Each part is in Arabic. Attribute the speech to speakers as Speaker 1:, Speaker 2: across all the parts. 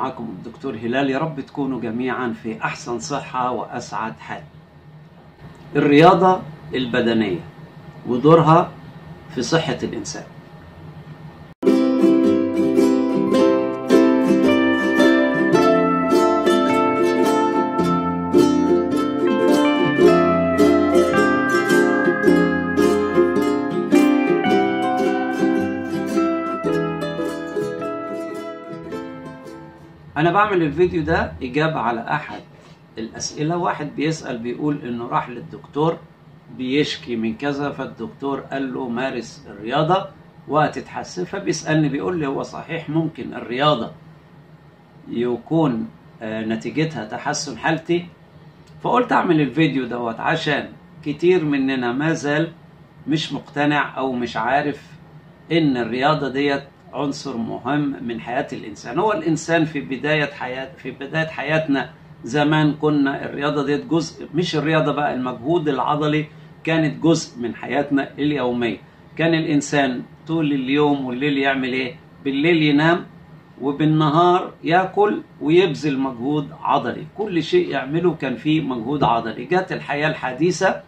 Speaker 1: معكم الدكتور هلال. يا رب تكونوا جميعا في أحسن صحة وأسعد حال. الرياضة البدنية ودورها في صحة الإنسان. أنا بعمل الفيديو ده إجابة على أحد الأسئلة. واحد بيسأل بيقول إنه راح للدكتور بيشكي من كذا فالدكتور قال له مارس الرياضة وهتتحسن فبيسألني بيقول لي هو صحيح ممكن الرياضة يكون آه، نتيجتها تحسن حالتي؟ فقلت أعمل الفيديو دوت عشان كتير مننا ما زال مش مقتنع أو مش عارف إن الرياضة ديت عنصر مهم من حياة الإنسان. هو الإنسان في بداية حياة في بداية حياتنا زمان كنا الرياضة ديت جزء مش الرياضة بقى المجهود العضلي كانت جزء من حياتنا اليومية. كان الإنسان طول اليوم والليل يعمل إيه؟ بالليل ينام وبالنهار ياكل ويبذل مجهود عضلي. كل شيء يعمله كان فيه مجهود عضلي. جت الحياة الحديثة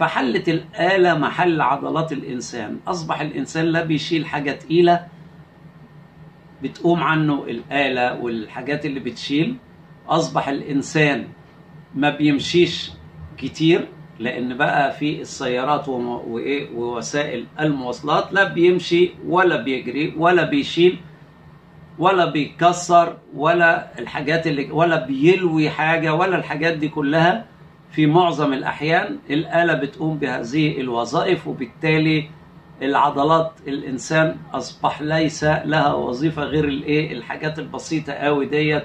Speaker 1: فحلت الآلة محل عضلات الإنسان. أصبح الإنسان لا بيشيل حاجة تقيلة بتقوم عنه الآلة والحاجات اللي بتشيل. أصبح الإنسان ما بيمشيش كتير لأن بقى في السيارات وإيه ووسائل المواصلات لا بيمشي ولا بيجري ولا بيشيل ولا بيكسر ولا الحاجات اللي ولا بيلوي حاجة ولا الحاجات دي كلها. في معظم الأحيان الآلة بتقوم بهذه الوظائف وبالتالي العضلات الإنسان أصبح ليس لها وظيفة غير الإيه؟ الحاجات البسيطة قوي ديت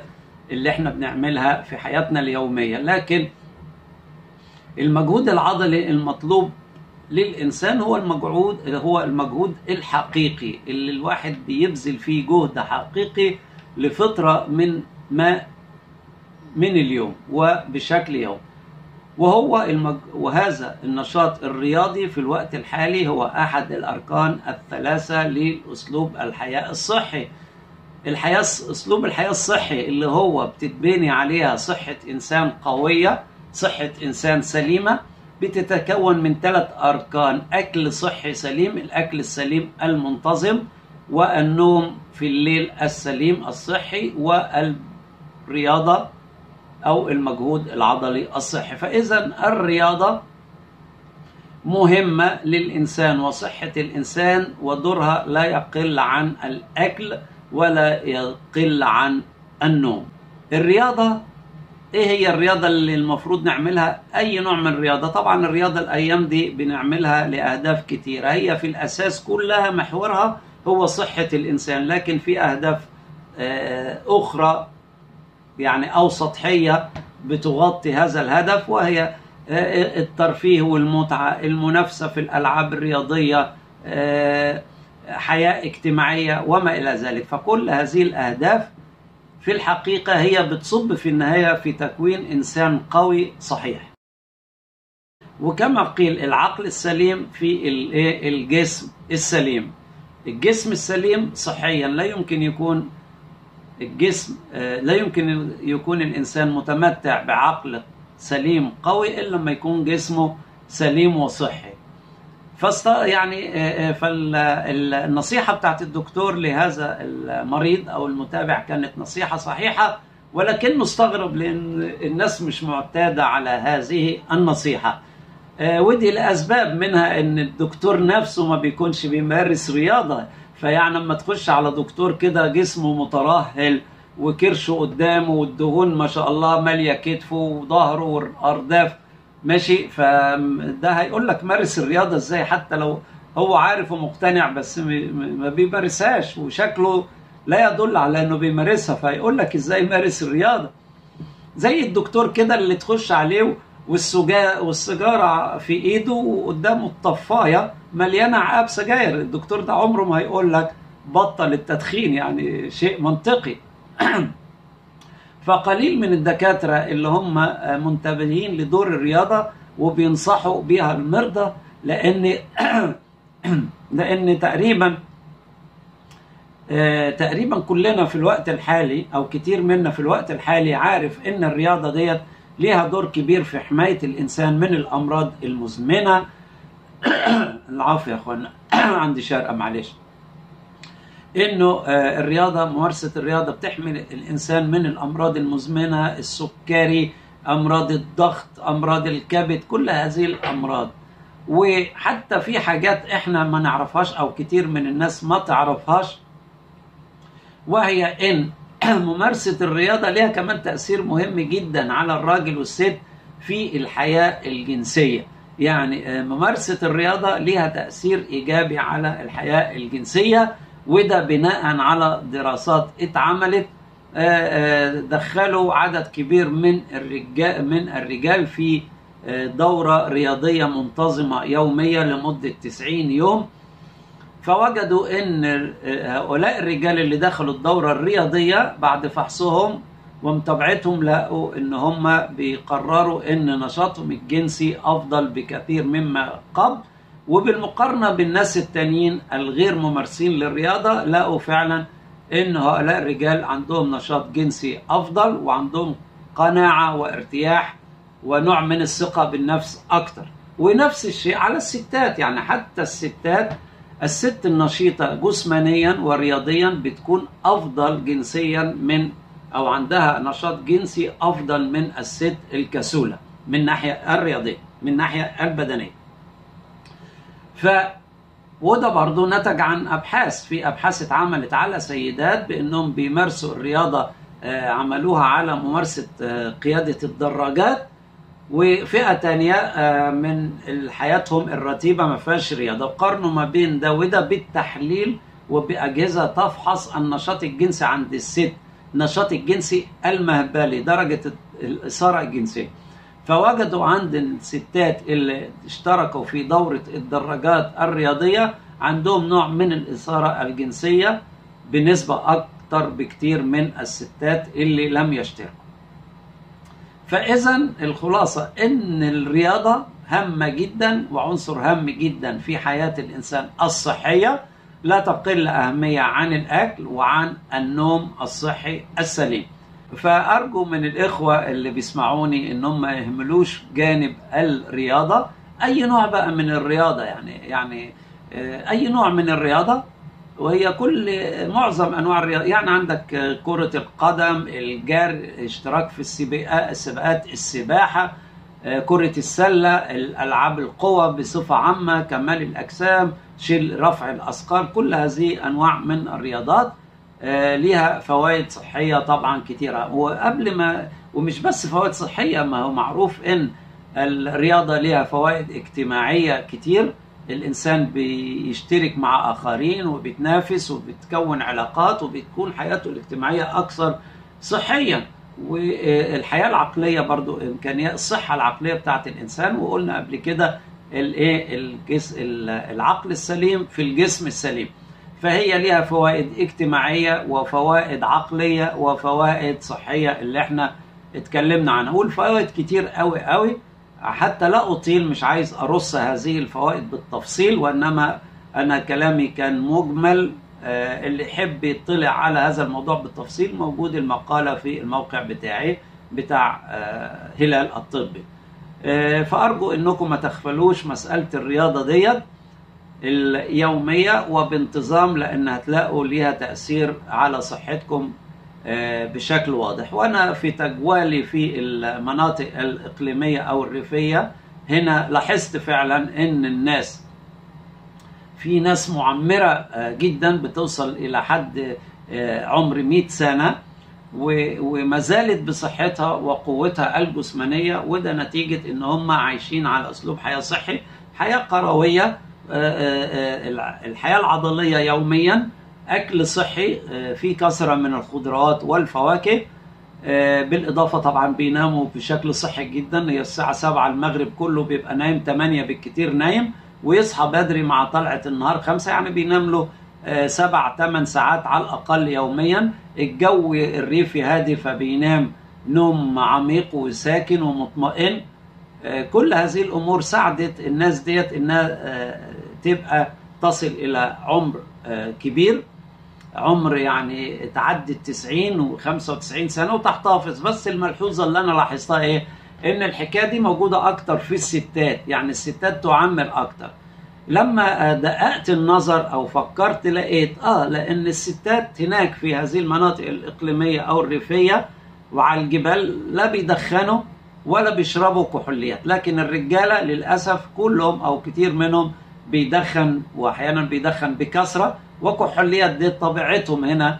Speaker 1: اللي إحنا بنعملها في حياتنا اليومية. لكن المجهود العضلي المطلوب للإنسان هو المجهود هو المجهود الحقيقي اللي الواحد بيبذل فيه جهد حقيقي لفترة من ما من اليوم وبشكل يوم وهو المج... وهذا النشاط الرياضي في الوقت الحالي هو أحد الأركان الثلاثة لأسلوب الحياة الصحي. الحياة أسلوب الحياة الصحي اللي هو بتتبني عليها صحة إنسان قوية صحة إنسان سليمة بتتكون من ثلاث أركان أكل صحي سليم الأكل السليم المنتظم والنوم في الليل السليم الصحي والرياضة أو المجهود العضلي الصحي. فإذا الرياضة مهمة للإنسان وصحة الإنسان ودورها لا يقل عن الأكل ولا يقل عن النوم. الرياضة إيه هي الرياضة اللي المفروض نعملها؟ أي نوع من الرياضة؟ طبعا الرياضة الأيام دي بنعملها لأهداف كتيرة. هي في الأساس كلها محورها هو صحة الإنسان لكن في أهداف آه، أخرى يعني أو سطحية بتغطي هذا الهدف وهي آه، الترفيه والمتعة المنافسة في الألعاب الرياضية آه، حياة اجتماعية وما إلى ذلك فكل هذه الأهداف في الحقيقة هي بتصب في النهاية في تكوين إنسان قوي صحيح وكما قيل العقل السليم في الإيه؟ الجسم السليم الجسم السليم صحيا لا يمكن يكون الجسم آه، لا يمكن يكون الإنسان متمتع بعقل سليم قوي إلا لما يكون جسمه سليم وصحي. فاست يعني آه، آه، فالنصيحة بتاعت الدكتور لهذا المريض أو المتابع كانت نصيحة صحيحة ولكنه استغرب لأن الناس مش معتادة على هذه النصيحة. ودي لأسباب منها أن الدكتور نفسه ما بيكونش بيمارس رياضة. فيعني لما تخش على دكتور كده جسمه مترهل وكرشه قدامه والدهون ما شاء الله مالية كتفه وظهره والأرداف ماشي؟ فده هيقول لك مارس الرياضة إزاي؟ حتى لو هو عارف ومقتنع بس ما بيمارسهاش وشكله لا يدل على إنه بيمارسها فيقول لك إزاي مارس الرياضة؟ زي الدكتور كده اللي تخش عليه والسيجاره في إيده وقدامه الطفاية مليانة عقاب سجاير. الدكتور ده عمره ما هيقول لك بطل التدخين يعني شيء منطقي. فقليل من الدكاترة اللي هم منتبهين لدور الرياضة وبينصحوا بيها المرضى لأن لأن تقريبا آه، تقريبا كلنا في الوقت الحالي أو كتير منا في الوقت الحالي عارف إن الرياضة ديت ليها دور كبير في حماية الإنسان من الأمراض المزمنة. العافيه يا اخوانا عندي شرقه معلش. إنه آه، الرياضة ممارسة الرياضة بتحمي الإنسان من الأمراض المزمنة السكري أمراض الضغط أمراض الكبد كل هذه الأمراض. وحتى في حاجات إحنا ما نعرفهاش أو كتير من الناس ما تعرفهاش وهي إن ممارسة الرياضة ليها كمان تأثير مهم جدا على الراجل والست في الحياة الجنسية. يعني آه، ممارسة الرياضة ليها تأثير إيجابي على الحياة الجنسية وده بناء على دراسات اتعملت آه، آه، دخلوا عدد كبير من الرجال من الرجال في دورة رياضية منتظمة يومية لمدة 90 يوم. فوجدوا إن هؤلاء الرجال اللي دخلوا الدورة الرياضية بعد فحصهم ومتابعتهم لقوا إن هم بيقرروا إن نشاطهم الجنسي أفضل بكثير مما قبل. وبالمقارنة بالناس التانيين الغير ممارسين للرياضة لقوا فعلا إن هؤلاء الرجال عندهم نشاط جنسي أفضل وعندهم قناعة وارتياح ونوع من الثقة بالنفس أكتر. ونفس الشيء على الستات يعني حتى الستات الست النشيطة جسمانيا ورياضيا بتكون أفضل جنسيا من أو عندها نشاط جنسي أفضل من الست الكسولة من ناحية الرياضية من ناحية البدنية. ف وده برضه نتج عن أبحاث في أبحاث اتعملت على سيدات بأنهم بيمارسوا الرياضة آه، عملوها على ممارسة آه، قيادة الدراجات. وفئة تانية آه، من حياتهم الرتيبة ما فيهاش رياضة. قارنوا ما بين ده وده بالتحليل وبأجهزة تفحص النشاط الجنسي عند الست. النشاط الجنسي المهبلي درجة الإثارة الجنسية. فوجدوا عند الستات اللي اشتركوا في دورة الدراجات الرياضية عندهم نوع من الإثارة الجنسية بنسبة أكثر بكتير من الستات اللي لم يشتركوا. فإذا الخلاصة إن الرياضة هامة جدا وعنصر هام جدا في حياة الإنسان الصحية لا تقل أهمية عن الأكل وعن النوم الصحي السليم. فأرجو من الإخوة اللي بيسمعوني إن هم ما يهملوش جانب الرياضة أي نوع بقى من الرياضة يعني يعني آه، أي نوع من الرياضة؟ وهي كل معظم أنواع الرياضة. يعني عندك كرة القدم الجري اشتراك في السباقات السباحة كرة السلة الألعاب القوى بصفة عامة كمال الأجسام شيل رفع الأثقال كل هذه أنواع من الرياضات آه، ليها فوائد صحية طبعا كتيرة. وقبل ما ومش بس فوائد صحية ما هو معروف إن الرياضة ليها فوائد اجتماعية كتير. الإنسان بيشترك مع آخرين وبيتنافس وبتكون علاقات وبتكون حياته الاجتماعية أكثر صحيا. والحياة العقلية برضو إمكانيات الصحة العقلية بتاعت الإنسان. وقلنا قبل كده الايه العقل السليم في الجسم السليم. فهي ليها فوائد اجتماعية وفوائد عقلية وفوائد صحية اللي إحنا اتكلمنا عنها. والفوائد كتير قوي قوي حتى لا أطيل مش عايز أرص هذه الفوائد بالتفصيل وإنما أنا كلامي كان مجمل. آه، اللي يحب يطلع على هذا الموضوع بالتفصيل موجود المقالة في الموقع بتاعي بتاع آه، هلال الطبي. آه، فأرجو إنكم ما تغفلوش مسألة الرياضة ديت اليومية وبانتظام لأن هتلاقوا ليها تأثير على صحتكم بشكل واضح. وأنا في تجوالي في المناطق الإقليمية أو الريفية هنا لاحظت فعلا أن الناس في ناس معمرة جدا بتوصل إلى حد عمر 100 سنة وما زالت بصحتها وقوتها الجسمانية وده نتيجة إن هم عايشين على أسلوب حياة صحي حياة قروية الحياة العضلية يوميا أكل صحي في كثرة من الخضروات والفواكه بالإضافة طبعا بيناموا بشكل صحي جدا هي الساعة 7 المغرب كله بيبقى نايم 8 بالكتير نايم ويصحى بدري مع طلعة النهار 5 يعني بينام له سبع ثمان ساعات على الأقل يوميا. الجو الريفي هادي فبينام نوم عميق وساكن ومطمئن. كل هذه الأمور ساعدت الناس ديت إنها تبقى تصل إلى عمر كبير. عمر يعني تعدي ال 90 و95 سنة وتحتفظ. بس الملحوظة اللي أنا لاحظتها إيه؟ إن الحكاية دي موجودة أكتر في الستات يعني الستات تعمر أكتر. لما دققت النظر أو فكرت لقيت آه لأن الستات هناك في هذه المناطق الإقليمية أو الريفية وعلى الجبال لا بيدخنوا ولا بيشربوا كحوليات. لكن الرجالة للأسف كلهم أو كتير منهم بيدخن وأحيانا بيدخن بكثرة. وكحوليات دي طبيعتهم هنا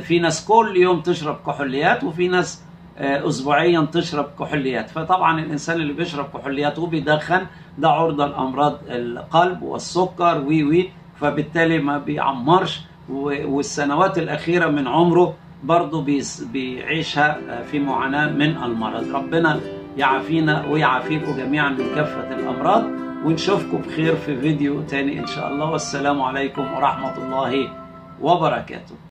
Speaker 1: في ناس كل يوم تشرب كحوليات وفي ناس اسبوعيا تشرب كحوليات. فطبعا الإنسان اللي بيشرب كحوليات وبيدخن ده عرضة لأمراض القلب والسكر وي وي. فبالتالي ما بيعمرش. والسنوات الأخيرة من عمره برضه بيعيشها في معاناة من المرض. ربنا يعافينا ويعافيكم جميعا من كافة الأمراض. ونشوفكم بخير في فيديو تاني إن شاء الله. والسلام عليكم ورحمة الله وبركاته.